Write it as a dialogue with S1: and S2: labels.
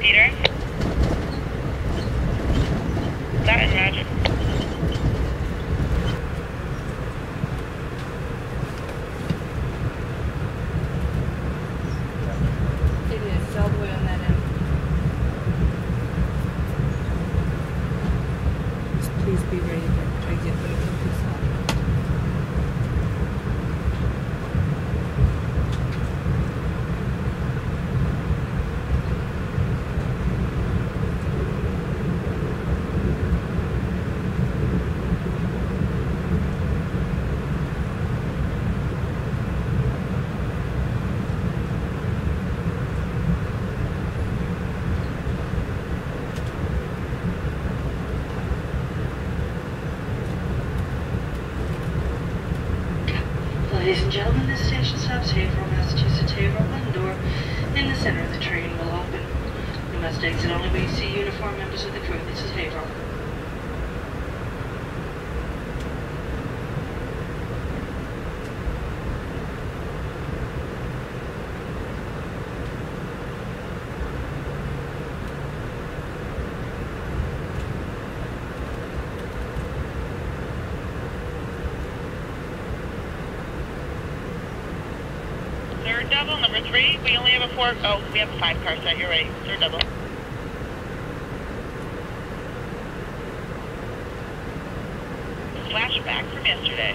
S1: Peter?
S2: Ladies and gentlemen, this station stops Haverhill, Massachusetts, Haverhill. One door in the center of the train will open. You must exit only when you see uniformed members of the crew. This is Haverhill.
S1: Third double, number three. We only have a four. Oh, we have a five car set. You're right. Third double. Flashback from yesterday.